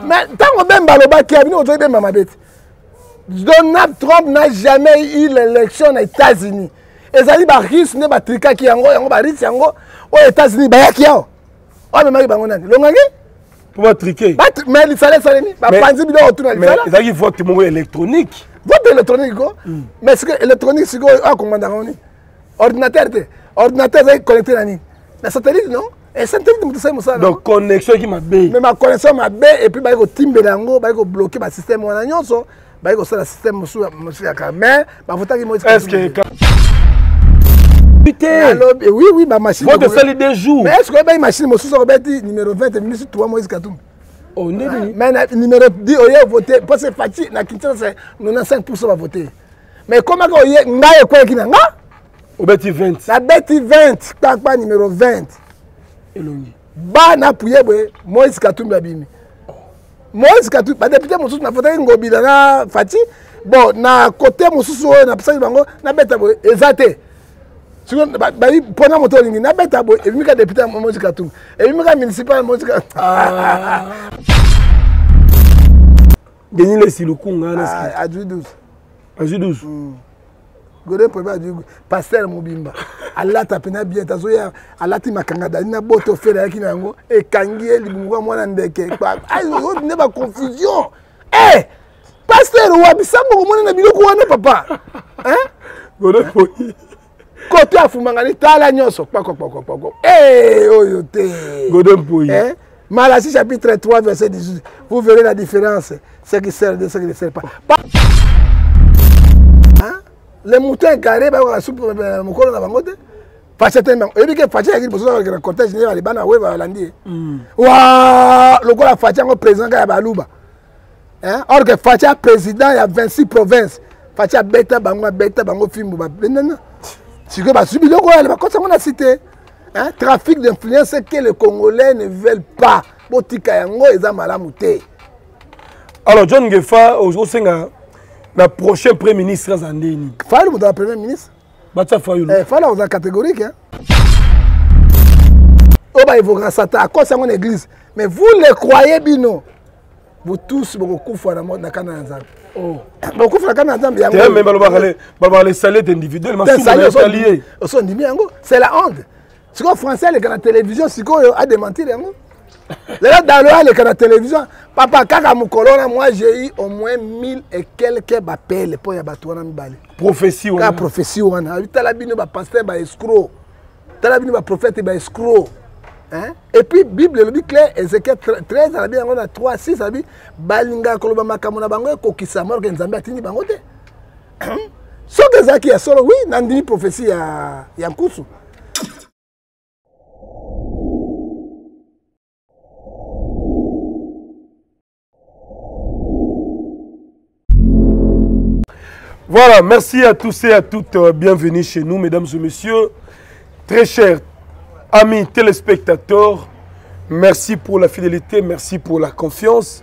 mais ntango bemba alobaki ya bino ozoi bemba mabe te donald trump n'a jamais eu l'élection na états-unis ezali barusse nde batrikaki yango yango barusse yango oyo états-unis bayaki awa oyo amemaki bango nani longange mpo batrike mais lisala esalemi bapanzi bino otuna lisala ezalaki vote moko électronique vote électronique ko hmm. mais siko électronique sikoyo akomandaka ngo nini ordinateur te ordinateur ezalaki connecté na nini na satellite non Eh, satellite moto esali mosala donc connexion eki mabe mais baconnexion mabe epuis baye kotimbela yango baye kobloke basystème wana nyonso baye kosala système mosusu ya kaka mais bavotaki moiske eh, oui oui bamachine vote esali deux jours mais est-ce que oyebai machine mosusu akobeti numéro 20 emimisi 3 moïse katumbi oh, ah, mais na numéro 10 oye vote parce que fati na kinshasa 95 pourcent bavote mais ekomaka oye ngai ekweyaki na nga obeti 20 nabeti 20 kpakpa numero 20 elongi ba na puye boye moise katumbi abimi moise katumbi badepute mosusu nafotaki ngobila na fati bon na kote mosusu oyo napesaki bango nabeta boye eza te mpona moto olingi nabeta boye ebimi ka depute ya moise katumbi ebimi ka municipal ya moise katumbi ah. denis lesi lukunga azwi 12 azwi 12 gode preve adi paster mobimba alata mpena bien tazoya alati makanga dani na boto fele ayaki na yango ekangi ye libumu kwa mwana ndeke nde baconfusion e eh! paster wapi sango komona na biloko wana papa gode poni kote afumangani tala nyonso kpakokpakokpako e eh, oyo te gode mpoi eh? Malachie chapitre 3 verset 18. Vous verrez la différence, ce qui sert de ce qui ne sert pas. Pa hein? Le mouton égaré, bah, la soupe, euh, mon colon, la bangote. Facha tena, oyebi ke Facha yaki liboso na cortège ne balibana oyo balandi ye. Wa lokola Facha ngo président ya baluba. hein? or que faci président ya 26 province faci abeta bango abeta bango fimbo babendana sikoyo bazwi biloko oyo bakosa yango na site hein? trafic d'influence que le congolais ne veulent pas botika yango eza malamu te alors john ngefa osenga na prochain premier ministre aza ndeni fali moto na premier ministre batia fayulu eh, fala oza catégorique hein? oyo baevokaka satan akosi yango na église mais vous le croyez bino vous tous bokokufa na kana na nzambe oh. bokokufa na kana na nzambe yangobalobaka les salete individuel oso ondimi yango c'est la honte sikoyo français aleka na télévision sikoyo adementir yango lelo dalo aleka na télévision papa kaka mokolo wana moi j'ai eu au moins 1000 et quelques bapele mpo ya bato wana mibale prophétie wana kaka prophétie wana abi tala bino bapaster baescro tala bino baprophète baescro Hein? Et puis Bible elobi clair Ézéchiel 13 alobi yango na 3 6 alobi balingaka koloba makambo na bango ekokisama orke Nzambe atindi bango te soki ezalaki ya solo wi nandimi prophétie ya, ya nkusu Voilà, merci à tous et à toutes. Euh, bienvenue chez nous, mesdames et messieurs. Très chers amis téléspectateurs, merci pour la fidélité, merci pour la confiance.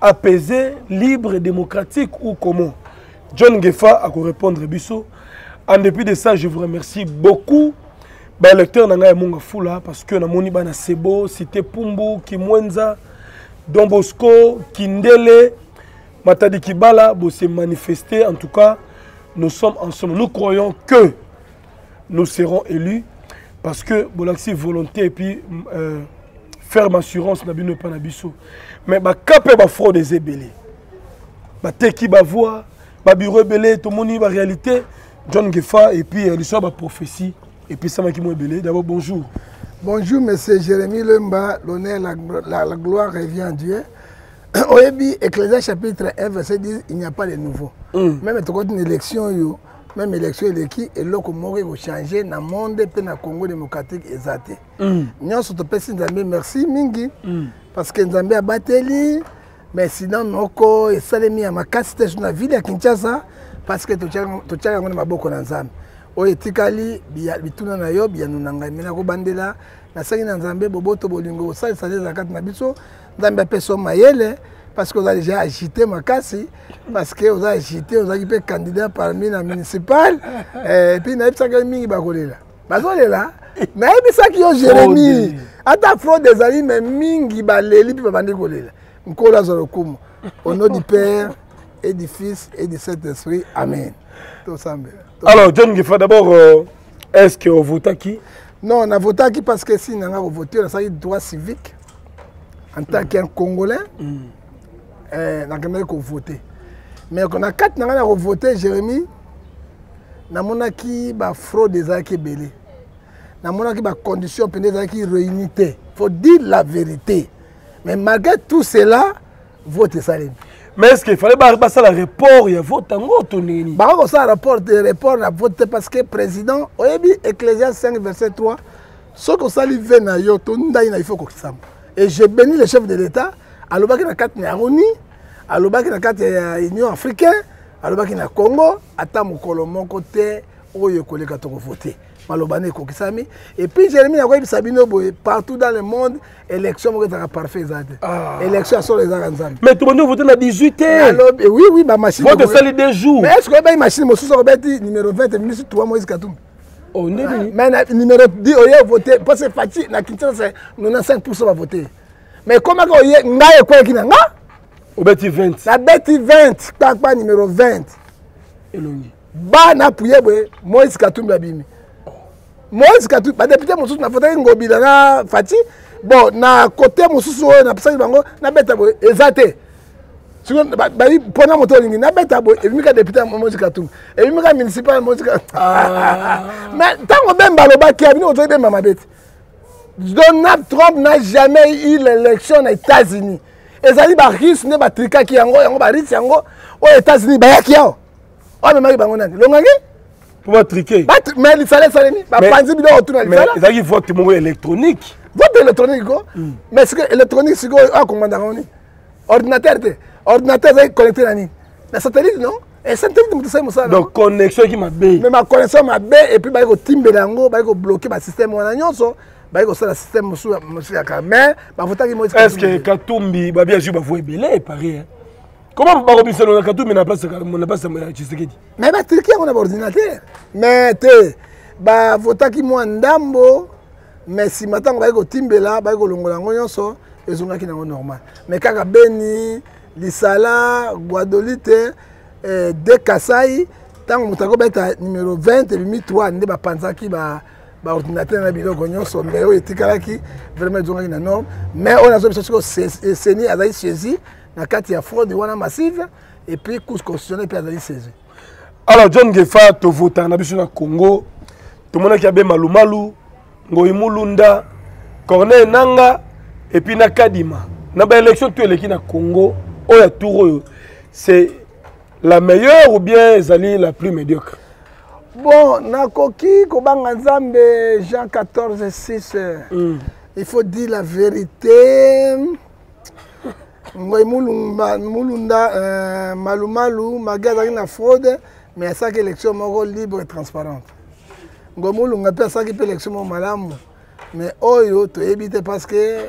apaisé libre et démocratique ou comment john gefa akorépondre biso en dépit de ça je vous remercie beaucoup baélecteur na ngai ya monga fula parce que namoni bana sebo cité pumbu kimwenza don bosco kindele matadi kibala bose manifeste en tout cas nous sommes ensemble nous croyons que nous serons élus parce que bolakisi volonté et puis euh, ferme assurance na bino epai na biso mais baka mpe bafraude eza ebele bateki bavoi babiro ebele tomoni baréalité john gefa et puis euh, liso ya baprophétie epesamaki mwa ebele d'abord bonjour bonjour monsieur jérémie lemba l'honneur la, la, la gloire revient à dieu oyebi ecclésia chapitre 1 verset 10 il n'y a pas de nouveau mm. meme tokoti na élection oyo meme élection eleki eloko moko ekochange na monde mpe na congo démocratique eza te mm. nyonso topesi nzambe merci mingi mm. parce que nzambe abateli mais sinon moko esalemi ya makasi te na ville ya kinshasa parce que totyaka yango na maboko na nzambe oyo etikali bituna na yo biyano na ngai me nakobandela nasengi na nzambe boboto bolingo bosalisa nde eza kati na biso nzambe apesa yo mayele parce que oza déjà agité makasi parce que oza agité ozalaki mpe candidat parmi na municipal eh, epuis nayebisaka mingi bakolela bazolela nayebisaki yo jérémie ata fraude ezali me mingi baleli mpe babandi kolela nkolo azwa lokumu au nom du père et du fils et du saint esprit amen tosambela alors john ngifa d'abord euh, est ce que ovotaki non navotaki parce que si nanga kovote nasalaki droit civique en tant mm. qu'un congolais mm. eh, nakendaki kovote mais na kati na ngai na kovote jérémie namonaki bafraude ezalaki ebele namonaki bacondition mpenza ezalaki réuni te faut dire la vérité mais malgré tout cela vote esalemi mais est ce que fallait basala report ya vote yango to ndenge nini baka kosala report na vote te parce que président oyebi ecclésia 5 verset 3 soki osali ve na yo to ndai na ifo kokisama et je bénis le chef de l'état alobaki na kati na yango ni alobaki na kati ya union africain alobaki na congo ata mokolo moko te oyo ekoleka tokovote maloba na ekokisami epuis jeremi nakoyebisa bino boye partout dans le monde élection moko ezalaka parfait eza te ah. élection ya solo ezalaka nzambe mais tobandi ovote na 18 te oui oui bamachine vote esali deux jours mais est ce que oyebaki machine mosusu akobeti numero 20 eminisi 3 moise katumbi Oh, nde nini mais na numero 10 oye vote parce que faci na kinshasa 95 pourcent bavote mais ekomaka oye ngai ekwelaki na nga obeti 20 nabeti 20 kpakpa numero 20 elongi bana apuye boye moise katumbi abimi moise katumbi badepute mosusu navotaki ngobila na faci bon na kote mosusu oyo napesaki bango nabeta boye eza te mpo na moto olingi nabeta boye ebimi ka depute ya mosi katumbi ebimi ka municipal ya mosi ah. mais ntango bemba alobaki ya bino ozoi bemba mabe te donald trump n'a jamais eu l'élection na états-unis ezali barusse nde batrikaki yango yango barusse yango oyo états-unis bayaki awa oyo amemaki bango nani longange mpo batrike mais lisala esalemi bapanzi biloko tuna lisala ezalaki vote moko électronique vote électronique ko hmm. mais sikoyo électronique sikoyo akomandaka ngo nini ordinateur te ordinateur ezalaki connecte na nini na satellite non eh, satellite moto esali mosala donc connexion eki mabe mais baconnexion mabe epuis baye kotimbela yango baye kobloke basystème wana nyonso baye kosala système mosusu ya kaka mais bavotaki moise est ce que katumbi babi azwi bavoa ebele eparie comment bakobisano na katumbi na place ya tshisekedi mais batiliki yango na baordinateur mais te bavotaki mwa ndambo mais nsima ntango baye kotimbela baye kolongola yango nyonso ezongaki nango normal mais kaka beni lisala guadolite eh, de kasai ntango moto akobeta numero 20 ebimi 3 nde bapanzaki ba baordinateur na biloko nyonso mais oyo etikalaki vraiment ezongaki na norme mais oyo nazo biso siko seni azali saisi na kati ya fraude wana massive et puis course constitutionnel mpe azali saisi alors john gefa tovotaka na biso na congo tomonaki abe malumalu ngoi mulunda corneille nanga epuis na kadima na baélection to eleki na congo oyo ya tour oyo c'est la meilleure ou bien ezali la plus médiocre bon nakoki kobanga nzambe jean 14 6 mm. il faut dire la vérité ngoy mulunda euh, malumalu magi azalaki na fraude mais asalaki élection moko libre et transparente ngoy mulunga mpe asalaki mpe élection moko malamu mais oyo toyebi te parce que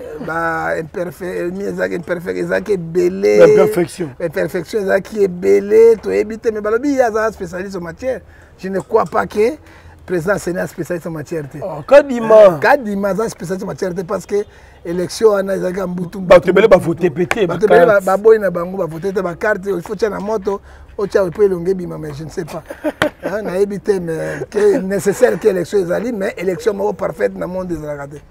ezalaki ebeleimperfection ezalaki ebele toyebi te mais balobi ye aza spécialiste en matière je ne crois pas que président aseni aspécialiste en matière te oh, kadima euh, kadima aza spécialiste en matière te parce que élection wana ezalaki ya mbutu bato ebele bavote mpe te bato ebele baboyi na bango bavote te bakarte oyo faut tya na moto otya oyo mpo elongi ebima mais je ne sais pas nayebi te mais ke nécessaire ke élection ezali mais élection moko parfaite na monde ezalaka te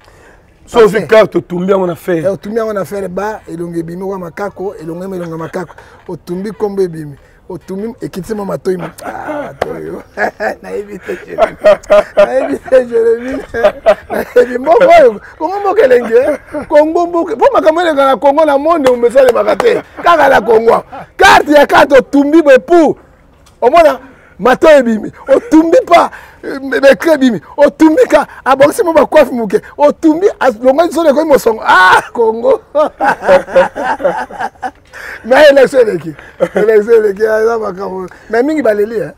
so ozwi carte otumbi yango na fere eh, otumbi yango na fere ba elongi ebimi oka makako elongi ema elongi ya makako otumbi nkombo ebimi otumi ekiti ma matoi matoi nayebi te nayebi te jeremi nayebi mboka oyo kongo mboka elenge eh? kongo mboka mpo makambo eleka na kongo na monde ombe esalemaka te kaka na kongo karte ya karte otumbi boye pu omona matoi ebimi otumbi pa bekre ebimi otumbi ka abongisi mo bakwafi moke otumbi longo lisolo ekomi mosongo ah kongo na election eleki election eleki eza makambo na mingi baleli eh?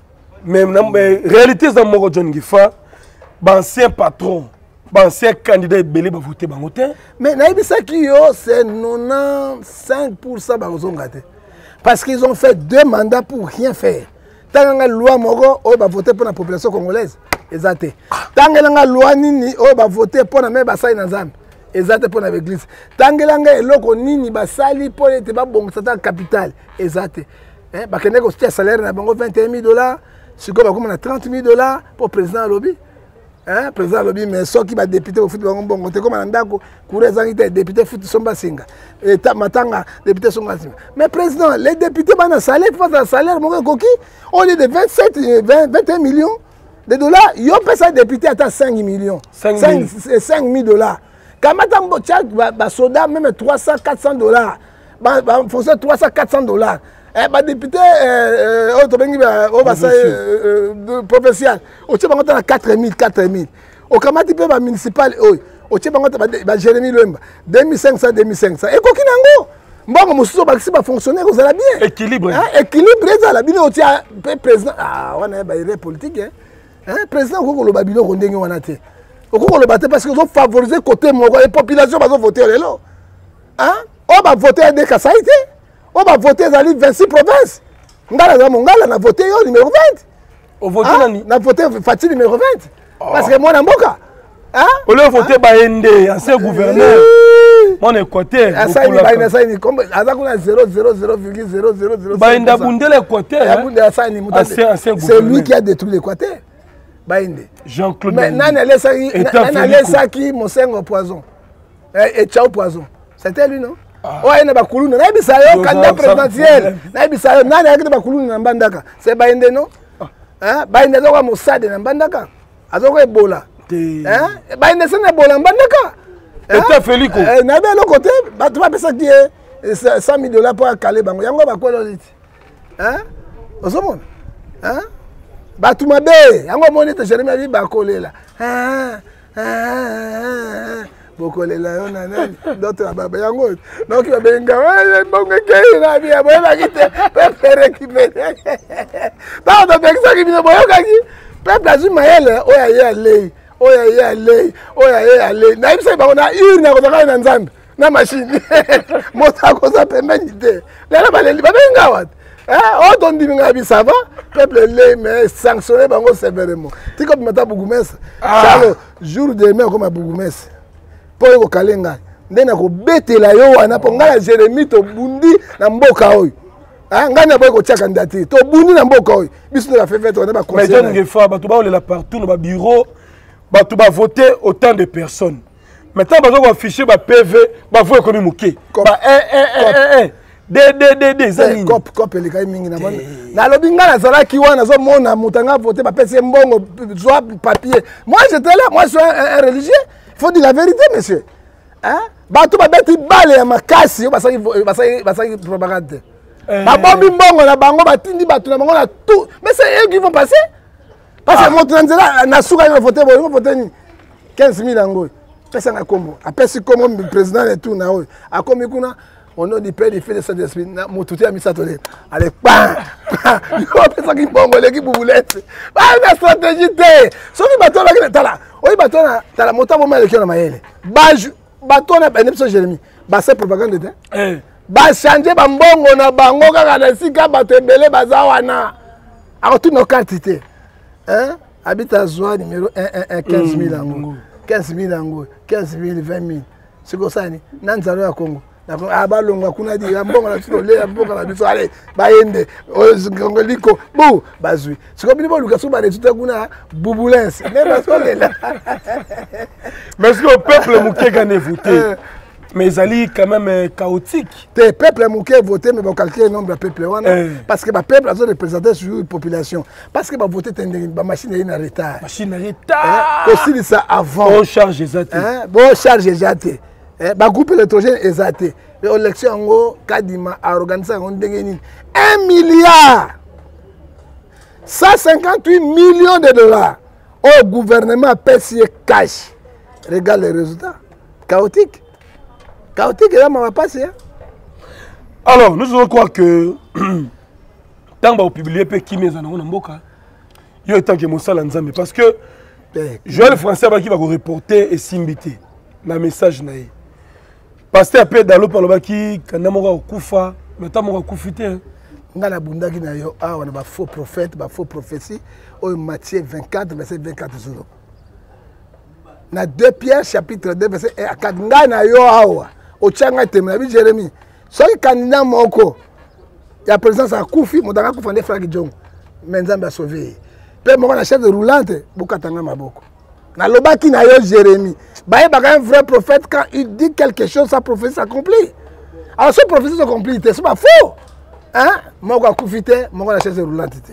mais na réalité eza moko john gifa baancien patron baancien candidat ebele bavote bango te mais nayebisaki yo c'est 95 pourcent bakozonga te parce qu'ils ont fait deux mandats pour rien faire tanga nga loi moko oyo bavote mpo na population congolaise eza te tangela nga loi nini oyo bavote mpo na me basali na nzambe eza te mpo na baeglise tangela nga eloko nini basali mpo ete babongisa ta capitale eza te eh, bakende kotia salaire na bango 21 000 dollars sikoyo bakoma na 30 000 dollars mpo président alobi Hein, président alobi mais soki badepute bofuti bango mbongo te koma na ndako kura ezangi te depute futi somba singa eta matanga depute somba singa mais président les députés bana salaire mpo bazala salaire moko ekoki au lieu de 27 20, 21 millions de dollars yo pesa député ata 5 millions 5 000 dollars kamata chaque basoda meme 300 400 dollars ba ba fosa 300 400 dollars eh, ba député euh, euh, oyo tobengi oyo basa euh, provincial otie bango ata na 4000 4000 okamati mpe ba municipal oyo otie bango ata ba jérémie lwemba 2500 2500 ekoki na yango mbongo mosusu obakisi bafonctionnaire kozala bien équilibre équilibre ezala bino otia mpe président ah, wana ya baerre politique président okoki koloba biloko ndenge wana te okoki koloba te parce que ozofavoriser côté moko e population bazovote lelo hein o ba voter ya deka sai te o ba voter ezali 26 provinces ngala za mongala na voter yo numéro 20 o voter hein? nani na voter Fatih numéro 20 oh. parce que moi na mboka hein olio voter hein? baende ancien gouverneur mon équateur aza kuna 00000bayende abundela équateurc'est lui qui a détruit l'équateur bayende nani alesaki mosengo poison eh, eh, ciao poison c'était lui non ah. oyo aye na bakuluna nayebisa yo candidat présidentiel nayebisa yo nani ayaki na bakuluna na mbandaka se baye nde no ah. baye nde azokoya mosade na mbandaka azokoya ebola baye nde se na ebola mbandaka eta feliko eh, nayebi eloko te bato bapesaki ye 100 dollars mpo akale bango yango bakwela oliti ozomona bato mabe yango omoni ete jeremi abi bakolela bokolela yo na nani ndoto ya baba yango noki babenga bongo ekei na bia boyebaki te pepe rekipere ntango topekisaki bino boyokaki pepe azwi mayele oyo aye alei oyo aye alei oyo aye alei nayebisaki bango na urne akozakaki na nzambe na mashini moto akoza pembeni te lelo baleli babenga wati eh, oto oh, ndimi ngai bisava peuple elei me sanctionne bango severement tika obima ata bugumese ah. charlo jour demi akoma bugumese mpo oyo kokale ngai nde nakobetela yo wana mpo ngai na jeremi tobundi na mboka oyo ah, ngai naboyi kotya kandidature tobundi na mboka oyo biso nde bafefete wana baconseilngefa bato baolela partout na babiro bato bavote autant de personnes maintenant baza koaffiche ba pv bavue ekomi moke ba eh, eh, eh, eh. ddddcop elekaki mingi nalobi ngai nazalaki wana nazomona moto anga vote bapesi ye mbongo zwa papier moi j'étais là moi suis un religieux faut dire la vérité monsieur bato babeti bale ya makasi oyo basalaki propagande te babombi mbongo na bango batindi bato na bango na tout mais c'est eux qui vont passer parce que ah. moto na nzela na suka yo na vote boye yo vote nini 15 000 yango oyo pesa nga kombo apesi kombo président na tour na oyo akomi kuna au nom du père du fils de saint esprit na moto te ya misato le ale pa yo opesaki mbongo eleki bubulete baa na stratégie te soki bato alaki na tala oyi bato na tala moto aboma eleki yo na mayele bato wana bende biso jérémi base propagande te eh. bachange bambongo na bango kaka na esika bato ebele baza wana akotuna karte te abita azwa numero 111 15 mil yango 15 mil yango 15 mil 20 mil soki osani na nzalo ya kongo ah, balongwa kuna di ya mbongo na biso toleya mboka na biso ale bayende oyo liko bu bazwi sikoyo bino boluka so baresultat kuna bubulence nde bazolela mais sikoyo peuple moke kani evote euh. mais ezali quand même euh, chaotique te peuple moke evote mais bacalcule nombre ya peuple wana euh. parce que bapeuple azo représente sur population parce que bavote te ndenge bamachine eye na retard machine na retard kosilisa avant bocharge eza te bocharge eza te Eh, bagroupe électrogène eza te élection yango kadima aorganise yango ndenge nini un milliard 158 millions de dollars oyo oh, gouvernement apesi ye cash regarde le résultat chaotique chaotique eza mawa mpasi ya alors nous allons croire que ntango bakopublie mpe kimia eza nango na mboka yo etanke mosala nzambe parce que eh, joel français abaki bakoreporte esimbi te na message na ye pasteur mpe dalope alobaki kanda moko akokufa me ta moko akufi te ngai nabundaki na yo awa na bafaux prophète bafaux prophétie oyo matthieu 24 verset 24 zulu na 2 pierre chapitre 2 verset 1 akati ngai na yo awa otya ngai teme na bi jérémie soki kandida moko ya présence akufi moto anga akufa nde fraki jongo me nzambe asauve ye mpe moko na chaise roulante bokata ngai maboko nalobaki na yo jérémie bayebaka un vrai prophète quand il dit quelque chose sa prophétie s'accomplit alors so prophétie s'accomplit te so bafaux hein? moko akufi te moko na chaise roulante te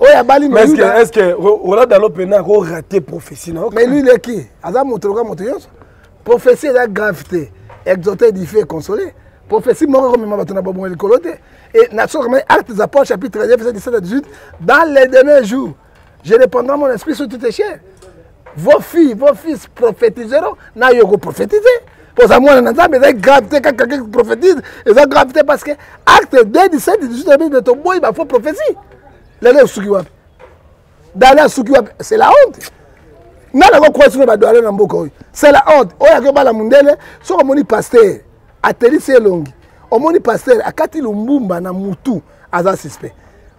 oyo abali est ce que rola dalo mpena akorate prophétie na mais lui leki aza moto loka moto nyonso prophétie eza grave te exote edifi econsolé prophétie moko ekomema bato na bobongo likolo te et na sokamai acte za paul chapitre 9 verset 17 à 18 dans les derniers jours je répondrai mon esprit sur toutes chair vos filles vos fils prophétiseront na yo koprophétise poza mwana na nzambe ezali grave te kaka keke prophétise eza grave te parce que acte 2 17 18 bible toboyi bafaux prophétie lelo esuki wapi dale asuki wapi c'est la honte nani akokwasi na badwale na mboka oyo c'est la honte oyo ake obala mondele soki omoni paster atelisi elongi omoni paster akati lumbumba na mutu aza suspect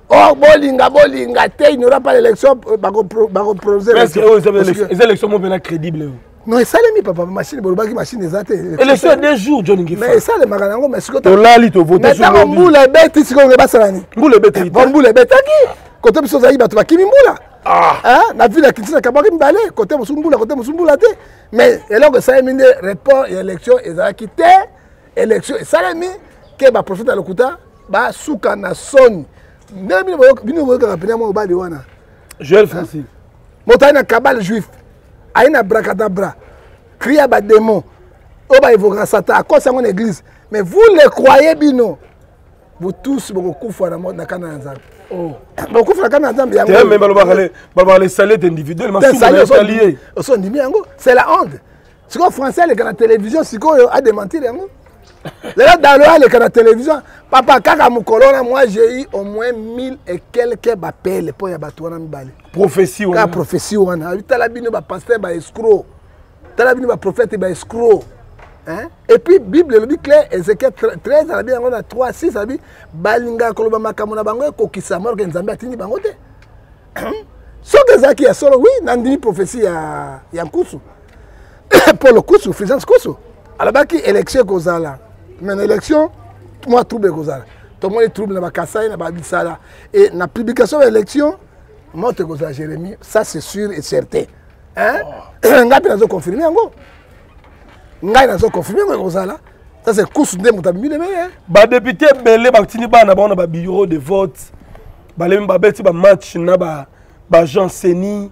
or bolinga bolinga te il n'y aura pas d'élection euh, bakoproser eza élection moko mpena crédible oyo non esalemi papa machine bolobaki machine eza te élection ya deux jours john ngefa mais esalemaka na yango mais sikoyolali tovotantango mbula ebeti sikoyo nge basala nini mbula ebeti eh, mbula ebetaki kote biso ozalaki bato bakimi mbula ah. eh, na ville ya kinshasa kabwaki mibale kote mosusu mbula kote mosusu mbula te mais eloko esalemi nde report ya élection ezalaki te élection esalemi ke baprofeta lokuta basuka na soni nde bino boyokaka mpena mwa mobali wana joel francis moto aye na kabale juif aye na bracadabra cri ya bademon oyo baevokaka satan akosi yango na église mais vous le croyez bino vous tous bokokufa na kana ya nzambe oh. bokokufa na kana ya nzambe yangobalobaka le salet individuel osondimi yango c'est la honte sikoyo français aleka na télévision sikoyo adementir yango lelo dalo aleka na télévision papa kaka mokolo wana moi j'ai eu au moins 1000 et quelques bapele mpo ya bato wana mibale prophétie wana prophétie wana tala bino bapaster baescro tala bino baprophète baescro Hein? Et puis, Bible elobi clair, Ézéchiel 13 alobi yango na 3 6 alobi balingaka koloba makambo na bango ekokisama orke nzambe atindi bango te soki ezalaki ya solo wi nandimi prophétie ya, ya nkusu polo kusu fulgence kusu alobaki élection ekozala mais na élection mwa trouble ekozala tomoni trouble na bakasai na babisala e na publication ya élection moto ekozala jérémie ça c'est sûr et certain oh. ngai mpe nazo confirme yango ngai nazo confirme yango ekozala ça c'est kusu nde moto abimi demeye badepute ebele batindi bana bango na babureau de vote balemi babeti bamatch na baagent ceni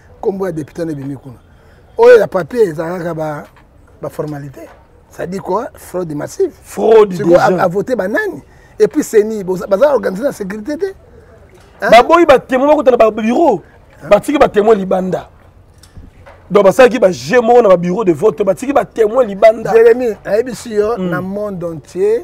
nkombo ya depute nde ebimi kuna oyo ya papier ezalaka ba, ba formalité cestadi quoi fraude massive fraude avote banani et puis seni baza organise na sécurité te baboyi batémoin bakota na babureau batiki batémoin libanda donc basalaki baje moko na babureau de vote batiki batémoin libanda jérémi ayebisi yo hmm. na monde entier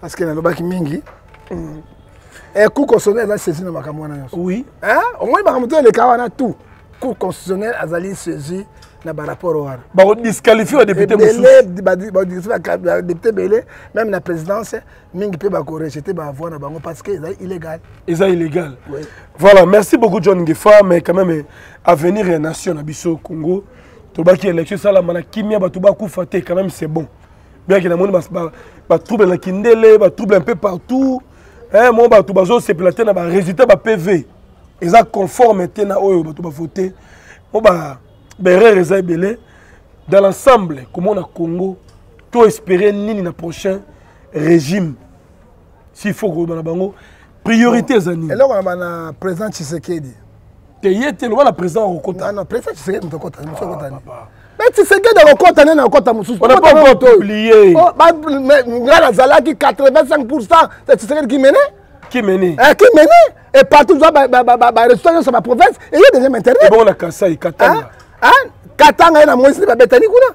parce que nalobaki mingi mm. eh, cour constitutionnel aza saisi na makambo wana nyonso oui omoni makambo to eleka wana tout cour constitutionnel azali saisi na barapport wana badisqualifie badepute mosusubadeputé ebele même na présidence mingi mpe bakorejete bavoi na bango parce que eza illégal eza illégal oui. voilà merci beaucoup john ngefa mais quand même avenir ya nation na biso congo tobaki élection esalama na kimia bato bakufa te quand même c'est bon bien que namoni batrouble na kindele batrouble un peu partout eh, mo bato bazosepela te na baresultat ba pv eza conforme te na oyo bato bavote mo baerreur eza ebele dans l'ensemble komona congo to espere nini na prochain régime si faut koloba na bango priorité eza nini eloko na bana président tshisekedi te ye te loba na président akokota na président tshisekedi moto akota mosu akotani mais tshisekedi akokota nene akota mosusu ngai nazalaki 85 pourcent ya tshisekedi kimene kimene eh, kimene et partout zwa baresultat nyonso ba province eye deuxième internet ebongo na kasai katanga katanga ye na moisi babetani kuna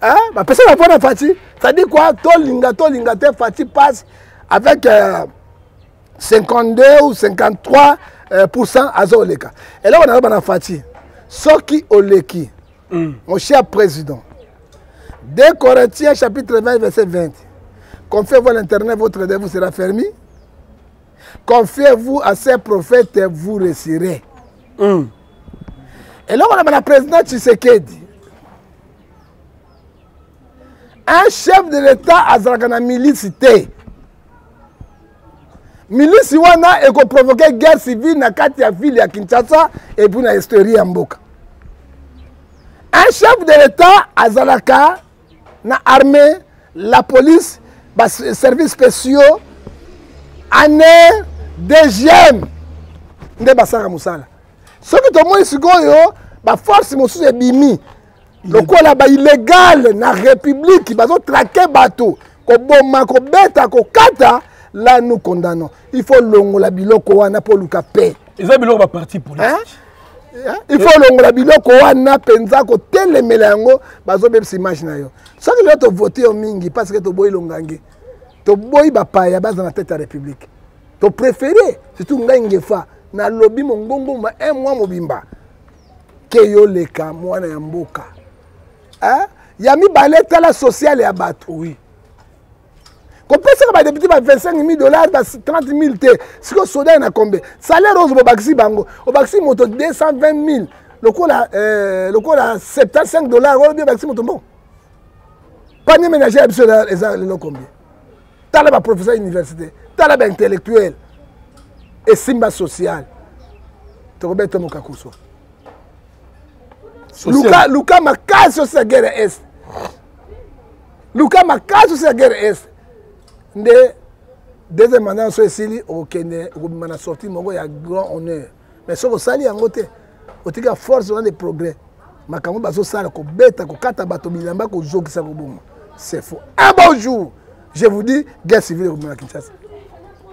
hein? bapesa na mpona fati cetadi kua tolinga tolinga te fati passe avec euh, 52 ou 53 euh, pourcent aza oleka eloko naloba na fati soki oleki mm. mon cher président 2 corinthiens chapitre 20 verset 20 confiez-vous à l'internet votre dé vous sera fermi confiez-vous à ces prophètes vous réussirez mm. eloko na bana président tshisekedi un chef de l'état azalaka na milisi te milisi wana ekoprovoke guerre civile na kati ya ville ya kinshasa epuis na historie ya mboka un chef de l'état azalaka na armée la police ba service spéciaux année deuxième nde basalaka mosala soki tomoni sikoyo baforce mosusu ebimi lokola baillegale na république bazotrake bato koboma kobeta kokata la nous condamnons il faut longola biloko wana mpo oluka paix eza biloko baparti politique hein? hein? il faut longola biloko wana mpenza kotelemela yango bazobebisa image na yo soki lelo tovote yo mingi parce que toboyi longange toboyi bapaya baza na tete ya république topréféré surtout ngai ngefa nalobi mongongo ma un mois mobimba ke yoleka mwana ya mboka hein? ya mibale tala sociale ya bato oui. kopesaka badepute ba 25 000 dollars ba 30 000 te sikoyo soda ye na kombe salaire oyo bobakisi bango obakisi moto 220 000 lokola eh, lokola 75 dollars oyo bie bakisi moto mbongo panier ménager ya biso eza lelo combien tala baprofesseur ya université tala baintellectuel esimba sociale tokobeta mokakusu luka luka makasi osala guerre ya est luka makasi osala guerre ya est nde deuxième mandat nyonso esili okokende okobima na sortie moko ya grand honneur mais soki osali yango te otika force wana de progrès makambo bazosala kobeta kokata bato bilamba kozokisa koboma c'est faux un bon jour je vous dis guerre civile ekomema na kinshasa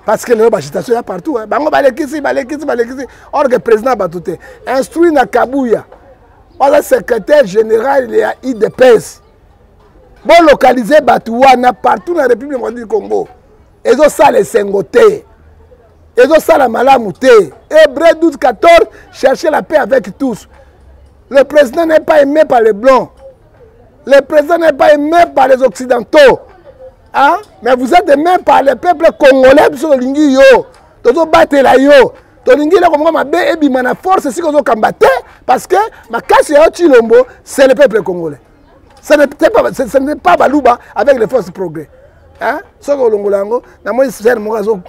parce que lelo bagitation ya partout eh. bango balekisi balekisi balekisi or que président ya bato te instruit na kabuya oza secrétaire général ya idps bolokalize bato wana partout na république mokonzi du congo ezosala esengo te ezosala malamu te hébreu 12 14 chercher la paix avec tous le président n'est pas aimé par les blancs Le président n'est pas aimé par les occidentaux. Hein? Mais vous êtes aimé par le peuple congolais, biso tolingi yo. Tozobatela yo. tolingi eloko moko mabe ebima na force esika ozokamba te parce que makasi ya yo chilombo c'est le peuple congolais ce n'est pas baluba avec les forces progrès soki olongola yango namoni ser moko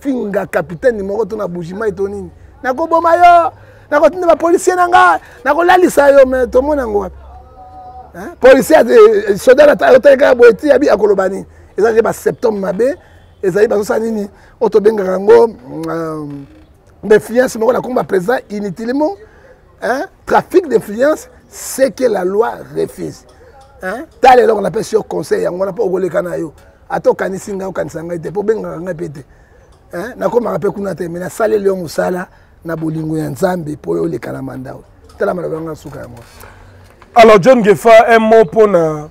finga kapitene moko to na bujimai to nini nakoboma yo nakotinda bapolisier na nga nakolalisa yo me tomona yango wapi policier eh, soda otali kaka boye ti yabi akoloba nini eza te baseptome mabe ezali bazosala nini oyo tobengaka yango euh, defiance moko na komba président inutilement hein? trafic d'influence ce que la loi refuse hein? tala eloko napesi yo conseil yango wana mpo okoleka na yo ata okanisi ngai okanisa ngai te mpo obengaka ngai mpe te hein? nakomaka mpe kuna te me nasaleli yo mosala na bolingo ya nzambe mpo yo oleka na manda oyo tala maloba yango nsuka yango alors john gefa un mot mpo na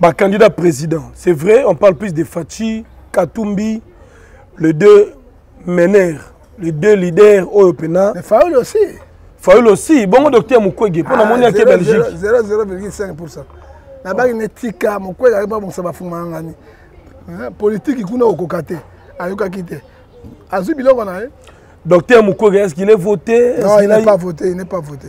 bacandidat président c'est vrai on parle plus de fachi katumbi le deux mener les deux leaders oyo pena mais faul aussi faul aussi bongo docteur mukwege mpo namoni ake belgique 0,5 nabaki ne tika mukwege ayeba bongisa bafungaka ngani politiki kuna okoka te ayokaki te azwi biloko na ye docteur mukwege est ce qu'il est voté non il n'est pas voté il n'est pas voté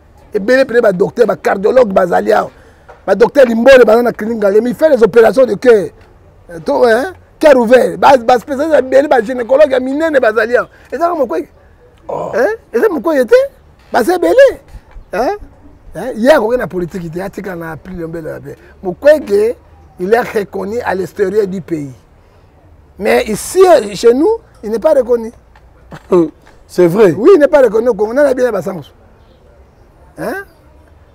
ebele pene badocteur bacardiologue bazali awa badocteur limbole baza na clinique ngalema il fait les opérations de cœur euh, to hein? cœur ouvert baspécialiste ebele bagynécologue ya minene bazali awa ezaka mokwei oh. eza mokwei te baza ebele ye akoki na politiki te atika na plus lombele ya bien mokwege il est reconnu à l'extérieur du pays mais ici chez nous il n'est pas reconnu c'est vrai oui il n'est pas reconnu au congo nana bien na basangoso hein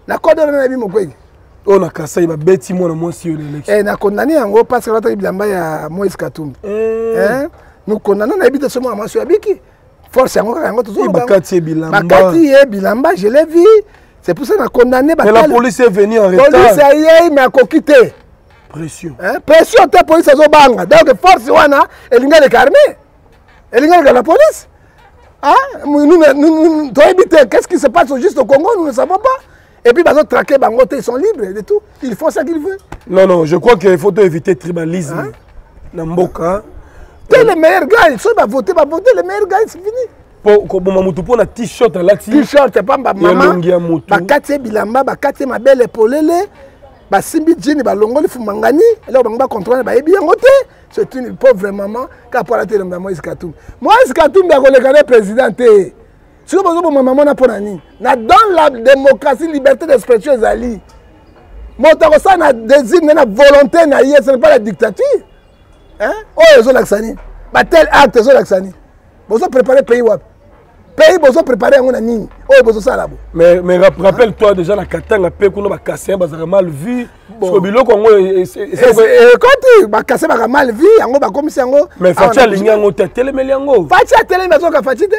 na code wana nayebi mokwege oyo oh, na kasai babeti mwana mwasi oyo leleki eh, na kondane yango parce que alataki bilamba ya moise katumbi eh. eh? nous condamnons nayebi te somo ya mwasi oyo abiki force yango kaka yango tozobakati ye bilamba bakati ye bilamba je l'ai vu c'est pour ça na condamné mais la police est venue en retard police ayei mais akoki te pression hein? pression te police azobanga donc force wana elingi eleka armée elingi aleka na police ah, toyebi te qu'est ce qui se passe au juste au congo nous ne savons pas et puis bazo traquer bango te ils sont libres de tout ils font ça qu'ils veulent non non je crois qu'il faut éviter tribalisme hein? na mboka te le meilleur gars soki bavote bavote le meilleur gars c'est fini koboma motu mpo na t-shirt alati t-shirt pamba mamalongi ya motu bakati ye bilamba bakati ye mabele polele basimbi jini balongoli fumangani eloko bango bacontrole bayebi yango te c'est une pauvre maman kapala atelembe ya moïse katumbi moïse katumbi akoleka ne président te sikoyo bozoboma mama wana mpo na nini na dans la démocratie liberté d'expression ezali moto akosala na désir nde na volonté na ye ce n'est pas la dictature oyo ezolakisa nini batel acte ezolakisa nini bozo prépare pays wapi pays bozo préparer yango na nini oyo bozo sala bo mais mais rappelle toi déjà na Katanga pe kuna ba Kasaïens bazaka mal vu parce biloko yango ekoti ba Kasaïens baka mal vu yango ba komisi yango mais Fatshi alingi yango te telemeli yango Fatshi atelemi azoka Fatshi te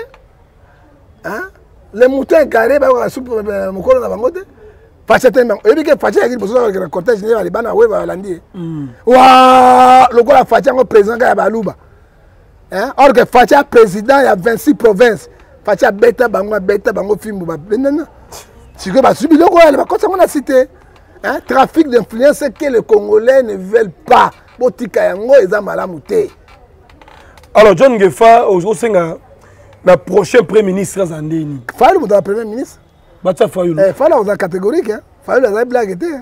hein le mouton égaré ba ka soupe euh, mokolo na bango te Fatshi atelemi oyebi ke Fatshi ayaki liboso azalaka na cortège ne balibana oyo balandi ye hmm. wa lokola Fatshi yango président kaka ya baluba hein? or que facha président ya 26 province facha abeta bango abeta bango fimbo babendana sikoyo bazwi biloko oyo bakosi yango na site hein? trafic d'influence que le congolais ne veulent pas botika yango eza malamu te alors john ngefa osenga na prochain premier ministre aza ndeni fayulu moto ya premier ministre batya fayulu eh, fayulu akozala catégorique fayulu azali blage te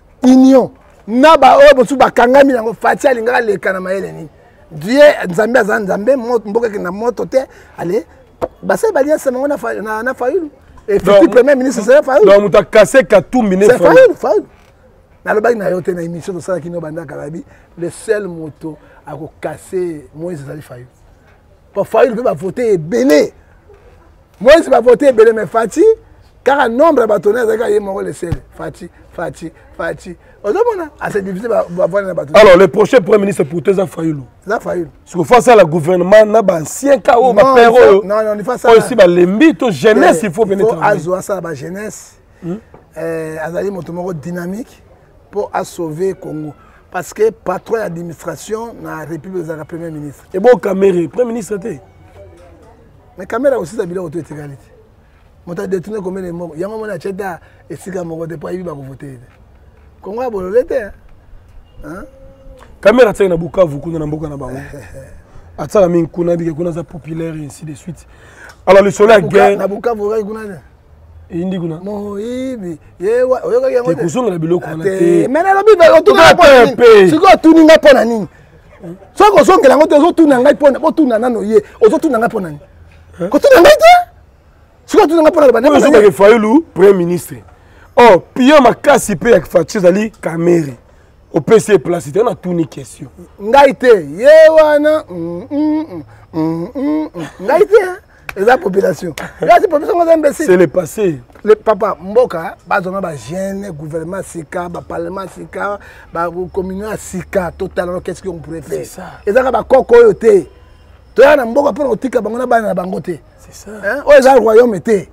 union na baoyo mosusu bakangami yango fati alingaka aleka na mayele nini die nzambe aza nzambe mboka ekende na moto te ale basali baliansa nango na fayulu efiti premier ministre sala fayulu moto akase katumbi ne fayulu fayulu nalobaki na yo te na émission tosalaki no bandaka nabi le seul moto akokase moise ezali fayulu po fayulu mpe bavote ebele moise bavote ebele me fati kaka nombre ya bato naye azali kaka ye moko lesele fati fati fati ozomona ase divise bavwani na bato alors le prochain premier ministre pourto eza fayulu eza fayulu siko fo asala gouvernement na baancien ka oyo bapere oyo oyo si balembi to jeunesse il faut venir azwa asala bajeunesse hmm? eh, azali moto moko dynamique mpo asauve congo parce que patron ya administration na république ezalaka premier ministre ebo kamere premier ministre te mais kamera kosisa biloko to etikali te moto adetourne komene moko yango mona atye ta esika moko te mpo ayebi bakovote ye te kongo ya bolole te kamera atyaki na bukavu kuna na mboka na bango atyaka mingi kuna bike kuna aza populaire ainsi de suite alors lisolo ya guerre na bukavu okaki kuna te eyindi kuna moyibi oyokaki yango kozongela biloko wana te me nalobi sikoyo otuni ngai mpo na nini soki kozongela yango te ozotuna ngai mpo otuna nano ye ozotuna ngai mpo na nini kotuna ngai te sikoyo otuna ngai mpo na lobaezobake fayulu premier ministre o oh, pion makasi mpe ya faci ezali kamere opesi ye place te natuni question ngai te ye wana mm, mm, mm, ngai te eza population kasi population ngo eza imbécile c'est le passé le papa mboka bazonga ba jeune gouvernement sika ba parlement sika ba communion ya sika totalana qu'est ce qu'on pourrait faire ezaka ba koko oyo te toya na mboka mpo na kotika bango na bana na bango te oyo eza royaume te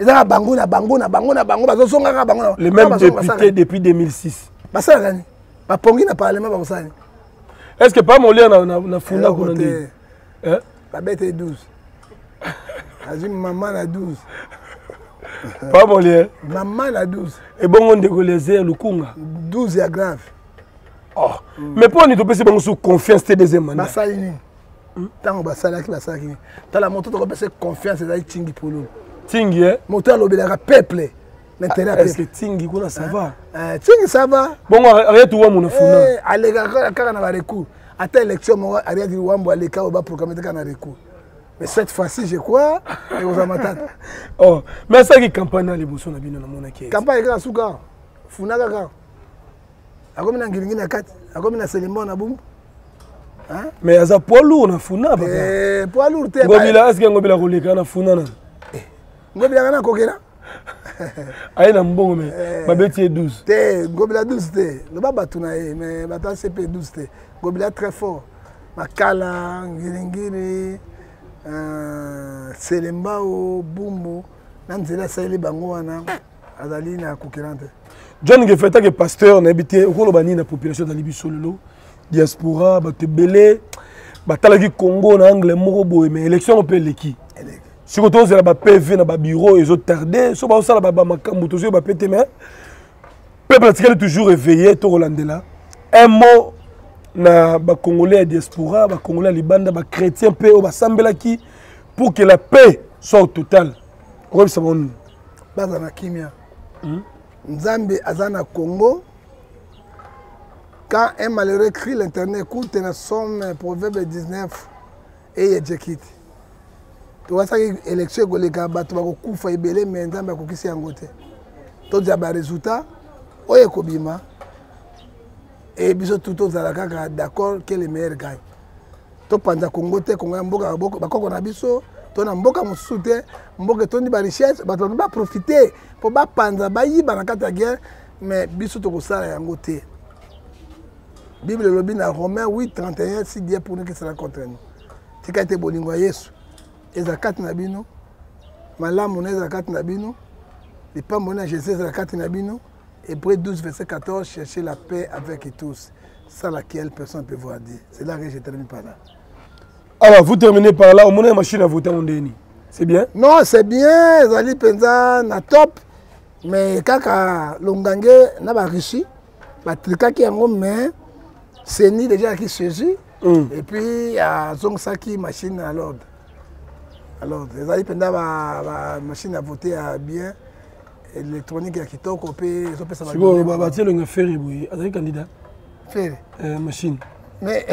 ezaka bango na bango na bango na bango bazozongaka bango le même député depuis 2006 basalaka ni bapongi na parlement bakosala ni est ce que pa molia na funda kuna nde eh? babete 12 azwi mama na 12 pamolie mama na 12 ebongo ndeko leze ya lukunga 12 ya grave oh. mm. mais mpo nini topesi bango su confiance te deuxième manda basali nini ntango hmm? basalaki basalaki nini tala moto tokopesa confiance ezali tingi pololo tingi e eh? moto alobelaka peuple na intérêt ah, est-ce que tingi kuna ça va euh, tingi ça va bongo arrête wa mon funa eh, aleka kaka na ba recours ata élection moko ariadi wambo aleka oba programme kaka na recours mais cette fois-ci je crois ekozala matata oh mais asalaki campagne na liboso na bino namonaki campagne kaka suka funa kaka akomi na ngilingi na kati akomi na selembo na bumbu mais aza poids lourd na funa eh, poids lourd te ngobila eske ngobila koleka na funa na eh, ngobila kana kokela aye na mbongo me eh. babeti ye 12 te ngobila 12 te loba bato na ye me bato ya cp 12 te ngobila très fort makala ngiringiri euh, selembao bumbu na nzela asaleli bango wana azali na kokela te john gefetake pasteur nayebi te okoloba nini na population ezali biso lelo diaspora bato ebele batalaki congo na angle moko boye me élection yango mpe eleki siko tozela ba pv na ba bureau ezo tarde so baosala ba makambo tozoyi ba pete mais peuple atikali toujours éveillé tokolandela un mot na bacongolais ya diaspora bacongolais ya libanda bachrétien mpe oyo basambelaki pour que la paix soit totale okoyebisa bango nini baza na kimia hmm? nzambe aza na congo quand un malheureux crie l'internet écoute na somme proverbe 19 eye jekiti towasaki élection ekoleka bato bakokufa ebele me nzambe akokisi yango te tozwa baresultat oyo ekobima e biso tu tozala kaka d'accord que le meilleur gagne topanza kongo te kongo ya mboka bakoko na biso to na mboka mosusu te mboka etondi barichesse bato bano baprofite mpo bapanza bayiba na kati ya guerre mais biso tokosala yango te bible elobi na romain 831 si die pour nous qui sera contre nous tika ete bolingo ya yesu ezala kati na bino malamu na ezala kati na bino lipambo na jesus ezala kati na bino hébreu 12 verset 14 chercher la paix avec tous sans laquelle personne ne peut voir dieu c'est là que je termine par là alors vous terminez par là omonaki machine ya vota ngo ndeni c'est bien non c'est bien ezali mpenza na top mais kaka longange na barussie batrikaki yango mais seni déjà yaki saisi mm. et puis azongisaki machine à l'ordre à l'ordre ezali mpenza bamachine à voter ya bien électronique ya kitoko mpe ezopesa batie elongi ya ferre boye azali candidat ferre euh, machine mais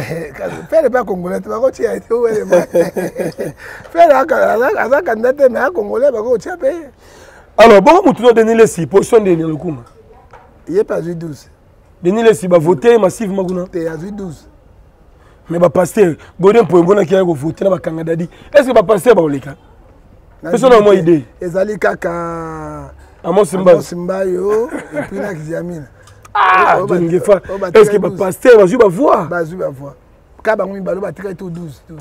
ferre mpe akongolais te bakotia ete welema ferre aza candidat te mais akongolais bakotia mpe alors bongo motu no denis lesi position ndeni ya lokumu ye mpe azwi 12 denis lesi bavote massivement kuna te azwi 12 mais bapaster gode mpoye monaki yaya kovote na bakanga dadi est ce que bapaster bakoleka peso na mwa idée ezali kaka amos mbayo epuis na kiziamina ah, oh, jongefa oh, est ce que bapaster bazwi bavoi bazwi bavoi ka bango mibale batikali to 12 12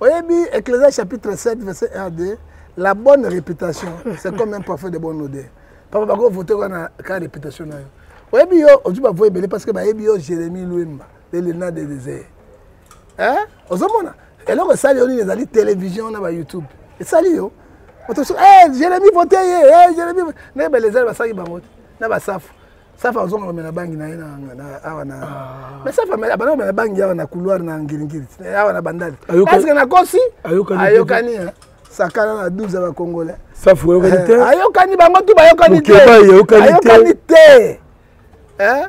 oyebi ecclésia chapitre 7 verset 1 2 la bonne réputation c'est comme un parfum de bonne odeur papa bako vote wana ka reputation na yo oyebi yo ozwi bavoix ebele parce que bayebi yo jérémie lwemba lelena de désert ozomona eloko esali yo nini ezali télévision na bayoutube esali yo moto soki eh, jérémi vote ye eh, jérémi na ebele ezali basalaki bango te na basafu safa azonga komela bangi na ye awa na ah. mais safa abanda komela bangi awa na couloir na ngiringiri awa na bandali parceke nakosi ayokani sakana na 12 ya bacongolais safu oyokani eh, te ayokani bango tu bayokani te ayokani te eh?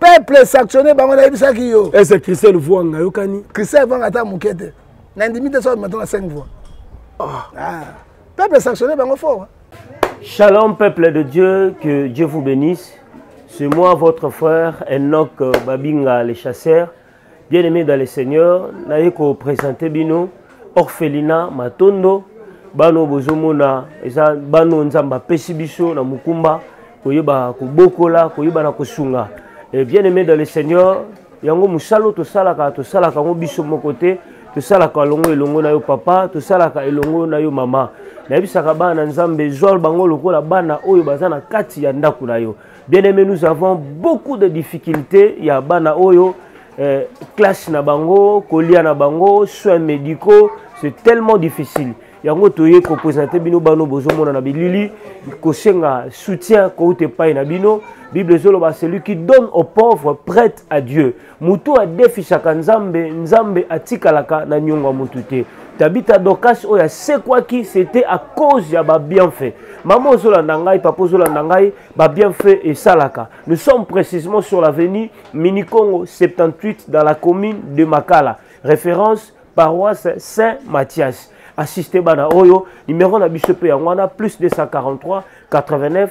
peuple sanctionne bango nayebisaki yo ese christel vuanga ayokani christel vuanga ata moke te nandimi te soki maintenant na 5 voix ah. ah. peuple sanctionne bango fort shalom peuple de dieu que dieu vous bénisse c'est moi votre frère enoch babinga le chasseur Bien aimé dans le Seigneur, naye ko présenter bino orphelina Matondo bano bozomona eza bano Nzambe apesi biso na mukumba koyeba kobokola koyeba na kosunga. Et bien aimé dans le Seigneur, yango musalo tosalaka tosalaka ngo biso moko te tosalaka elongo elongo na yo papa tosalaka elongo na yo mama nayebisaka bana na nzambe zwal bango lokola bana oyo baza na kati ya ndako na yo bien aimé nous avons beaucoup de difficultés ya bana oyo euh, classe na bango kolia na bango soins médicaux c'est tellement difficile yango toye kopresente bino bano bozomona na bilili kosenga soutien kouta epai na bino bible ezoloba celui qui donne aux pauvres prête à dieu motu adefisaka nzambe nzambe atikalaka na niongo ya motu te tabita dokas oyo asekwaki c'était à cause ya babienfait mama ozolanda ngai papa ozolanda ngai babienfait esalaka nous sommes précisément sur l'avenue minicongo 78 dans la commune de makala référence paroisse saint mathias assiste bana oyo numero na biso mpe yango wana plus 243 89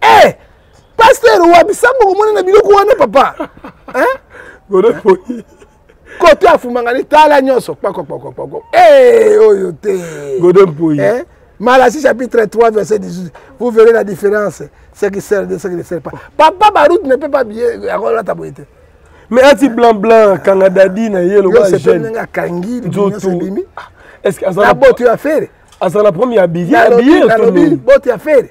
eh pasteur wa bisango komona na biloko wana papa hein kote afumangani tala nyonso kpakokpakokpako eh, oyo te eh? Malachie chapitre 3 verset 18 vous verrez la différence ce qui sert de ce qui ne sert pas papa baroute ne peut pas bien akolata boye te mais ati blanc blanc akanga dadi na ye lokola jeune ndenge akangi nzoto ebimi est ce que azala boto ya fere azala premier habillé habillé boto ya fere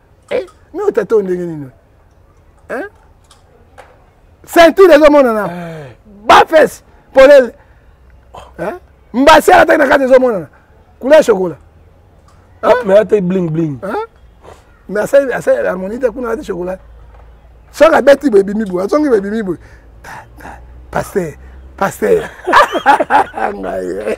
eh, mais oyo tata oyo ndenge nini eh? ceinture ezomonana eh. bafes polele eh? mbasi alataki na kati ezomonana kula ya chokola ah, mais ata bling bling mais asali harmonie te kuna alati chokola soki abeti boye ebimi boye azongi boye ebimi boye paster paster ngai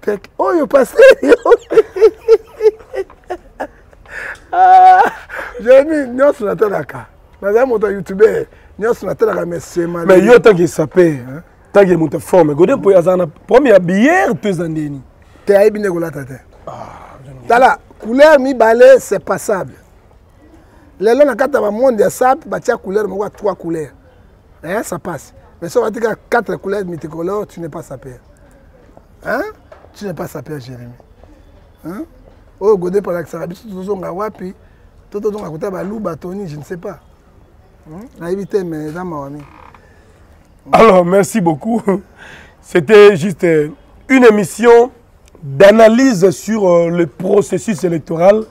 Kaki oyo pasteur yo. Ah, Jérémie nyonso natalaka. Naza moto ya youtubeur. Nyonso natalaka mais c'est mal. Mais yo tangi sape, hein? Tangi moto forme. Gode po aza na premier bière to eza ndeni. Te ayebi nde kolata te. Ah, tala couleur mibale c'est passable. lelo na kati ya bamonde ya sap batia couleur moko ya trois couleur hein, ça passe mais soki batika quatre couleur multicolore tu n'es pas sapeur hein? tu n'es pas sapeur jérémi hein? oyo oh, gode palakisaka biso tozozonga wapi to tozonga kota baluba toni je ne sais pas hmm? nayebi te mais eza mawa mingi alors merci beaucoup c'était juste euh, une émission d'analyse sur euh, le processus électoral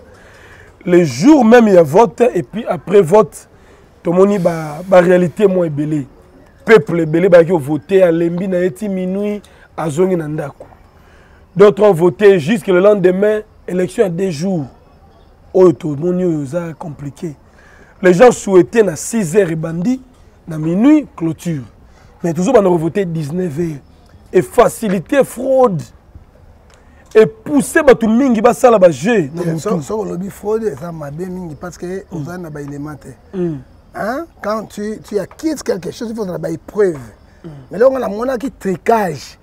le jour même ya vote et puis après vote tomoni baréalité ba mwa ebele peuple ebele bayaki ovote alembi na ye ti minuit azongi na ndako d'autres ont voté jusque le lendemain élection ya deux jours oyo tomoni oyo eza compliqué les gens souhaitaient na 6 heures ebandi na minuit clôture mais tozo banda kovote 19 heures e facilite fraude e pousser bato mingi basala ba jeu na eh, soki olobi fraude eza mabe mingi parce que mm. oza na baélément te mm. hein? quand tu, tu acquittes quelque chose il faut ozala baépreuve mm. mais longo namonaki tricage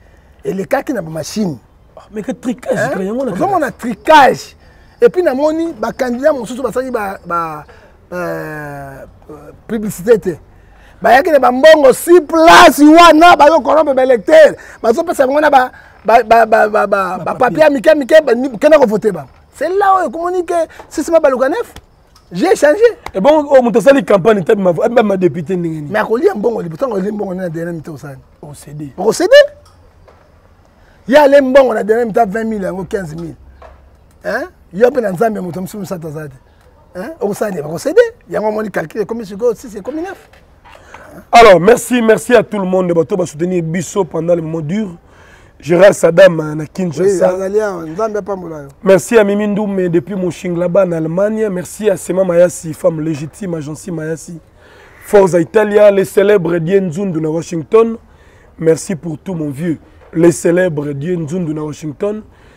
elekaki na bamachine ah, mais que tricage hein? ozomona tricage et puis namoni bacandidat mosusu basali ba, ba, euh, publicité te bayaki na bambongo si place wana bazo corrompe baélecteur bazopesa bango na bapapier ya mike mike kenda kovote bango c'est là oyo ekomoni ke sisima baluka nef j'ai changé ebongo oyo moto asali campagne te abima député ndenge nini mais akolia mbongo liboso ntango olie mbongo nde na dernier mita osani okosede okosede ye ale mbongo na dernier mita 20 000 yango 15 000 yo mpe na nzambe moto mosusu misato aza te Hein? okosala nini bakosede yango amoni calcule ekomi sikoyo 6 ekomi 9 alors merci merci à tout le monde bato basoutenir biso pendant le moment dur gérard sadam euh, na kinshasa merci à mimi ndume depuis moshing là-bas en allemagne merci à sema mayasi femme légitime agence mayasi forza italia les célèbres die nzundu na washington merci pour tout mon vieux les célèbres die nzundu na washington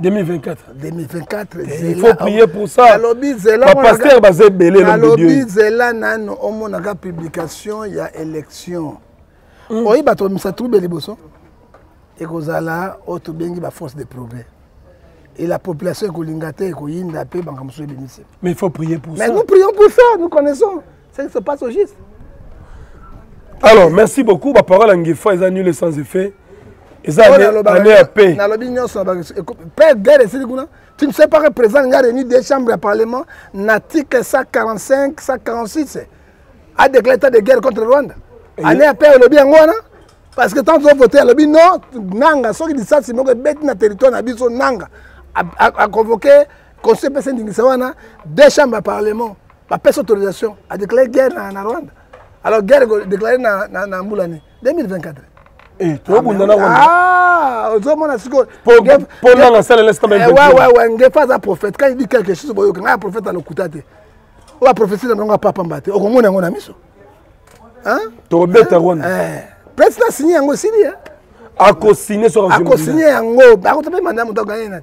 2024 2024 eh, faut prier pour ça nalobi zela pasteur baza ebele nalobi zela nano omonaka publication ya élection mm. oyi bato bamisa trouble liboso ekozala oyo tobengi baforce de progrès et la population ekolinga te ekoyinda mpe bango mosusu ebimisi mais faut prier pour mais ça mais nous prions pour ça nous connaissons ce qui se passe au juste alors merci beaucoup baparole ya ngefa eza nul sans effet eza année ya pe nalobi nyonso pe guerre esili kuna tu ne sais pas que président nga réuni deux chambres ya parlement na article 145 146 a déclaré état de guerre contre rwanda année ya pe olobi yango wana parce que tant tozovote alobi non nanga soki lisasi moko ebeti na territoire na biso nanga aconvoke conseil epesa ndingisa wana deux chambres ya parlement bapesi autorisation adéclare guerre na, na rwanda alors guerre déclare na, na, na mbula nini 2024 eh, tobunda na rwanda ah, ozomona sikoyowewewe eh, ngefa aza prophète quand il dit quelque chose boyoka ngai ya prophète ya lokuta te oyo aprofesi na ndongo apapa mba te okomona yango na miso tobeta rwanda eh, presi na signe yango esili akosigne akosigne yango akotope manda moto aganye nani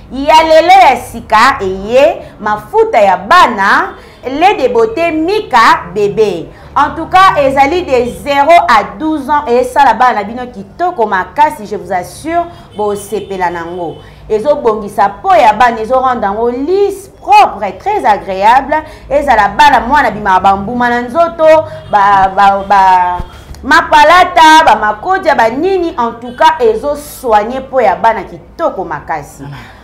ya lelo ya sika eye mafuta ya bana le de beauté mika bebe en tout cas ezali de 0 à 12 ans esala bana na bino kitoko makasi je vous assure bosepela nango ezobongisa po ya bana ezorendre yango lise propre et très agréable ezala bana mwana bimaka bambuma na nzoto ba, ba, ba mapalata bamakodia banini en tout cas ezosoigne mpo ya bana kitoko toko makasi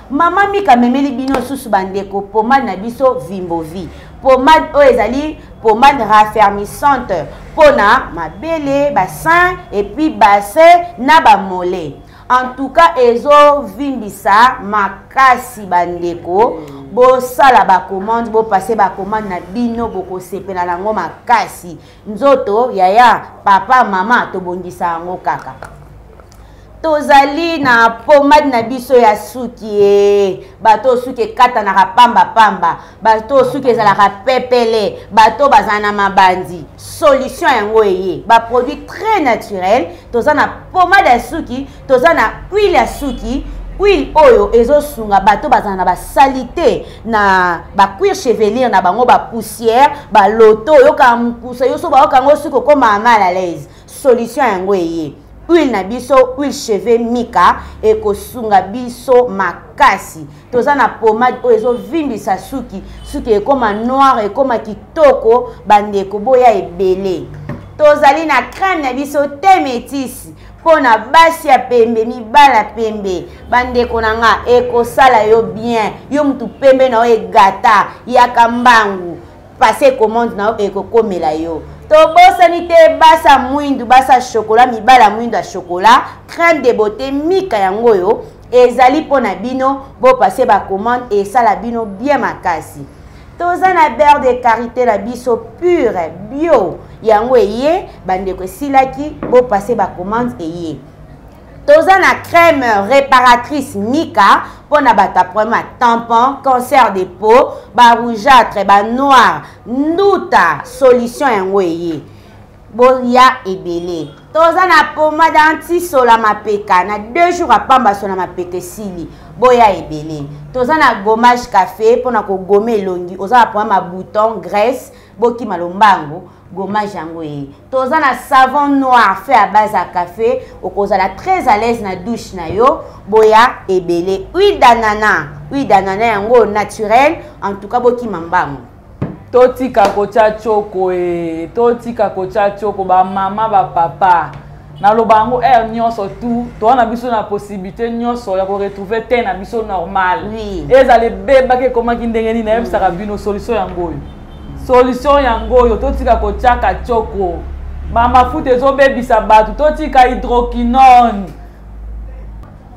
mama mika amemeli bino susu bandeko pomade na biso vimbovi pomade oyo ezali pomade raffermissante mpo na mabele basin epuis base na bamole en tout cas ezovimbisa makasi bandeko bosala bacommande bopase bacommande na bino bokosepela na yango makasi nzoto yaya papa mama tobongisa yango kaka tozali na pomade na biso ya suki e bato oyo suki ekatanaka pambapamba bato oyo suki ezalaka pepele bato oyo bazala na mabandi solution yango eye baproduit très naturel toza na pomade ya suki toza na huile ya suki huile oyo ezosunga bato bazala na basalite na bacuire chevelire na bango bapoussière baloto oyokaka mokusa yo so bayoka yango soki okoma mal à l'aise solution yango eye huile na biso huile cheveux mika ekosunga biso makasi toza na pomade oyo ezovimbisa suki suki ekoma noire ekoma kitoko bandeko boya ebele tozali na crème na biso te metisi mpo na basi ya pembe mibala pembe bandeko na nga ekosala yo bien yo mutu pembe na yo egata yaka mbangu passe commande na yo ekokomela yo tobosani te basa mwindu basa shokola mibala mwindu ya shokola crème de beauté mika yango oyo ezali mpo na bino bopase bacommande esala bino bien makasi toza na beurre de karité na biso pure bio yango eye bandeko esilaki bopase bacommande eye toza na crème réparatrice mika mpo na bato ya problème ya tampon cancer de peau barougeâtre banoir nduta solution yango eye bolia ebele toza na pomade antisola mapeka na deux jours apamba sola mapeka esili boya ebele toza na gommage café mpo na kogoma elongi oza na pomade mabouton graisse bokima lombango gommage yango eye toza na savon noir fait à base ya café okozala très à l'aise na douche na yo boya ebele huile d'anana huile d'anana yango naturel en tout cas bokima mbango totika kotya tioko e totika kotya tioko bamama bapapa naloba yango aire nyonso tu toa na biso na possibilité nyonso ya koretrouve te na biso normal oui. ezala ebebaki ekomaki ndenge nini nayebisaka bino solution yango oyo solution yango oyo totika kotyaka tioko bamafuta ezobebisa bato totika hydroquinone